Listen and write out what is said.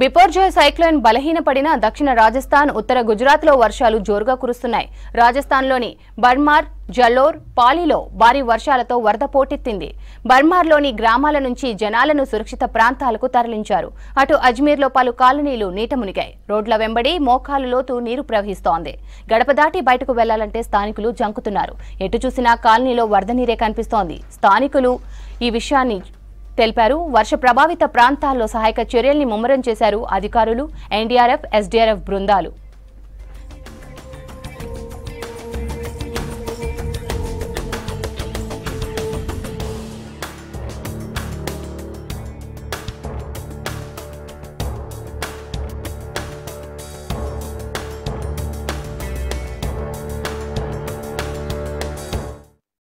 బిపోర్జోయ్ cyclone బలహీనపడిన దక్షిణ రాజస్థాన్ ఉత్తర గుజరాత్లో వర్షాలు జోరుగా కురుస్తున్నాయి. రాజస్థాన్లోని బర్మార్ జలోర్ పాలిలో భారీ వర్షాలతో వరద పోటెత్తింది. బర్మార్లోని గ్రామాల నుంచి జనాలను సురక్షిత ప్రాంతాలకు తరలించారు. అటు అజ్మీర్లో పలు కాలనీలు నీట మునిగాయి. రోడ్ల వెంబడి మోకాలు లోతు నీరు ప్రవహిస్తోంది. గడప దాటి బయటకు వెళ్ళాలంటే స్థానికులు జంకుతున్నారు. ఎటు చూసినా కాలనీలో వరద నీరే కనిపిస్తోంది. స్థానికులు ఈ విషయాన్ని తెలిపారు. వర్ష ప్రభావిత ప్రాంతాల్లో సహాయక చర్యల్ని ముమ్మరం చేశారు అధికారులు ఎన్డీఆర్ఎఫ్ ఎస్డీఆర్ఎఫ్ బృందాలు.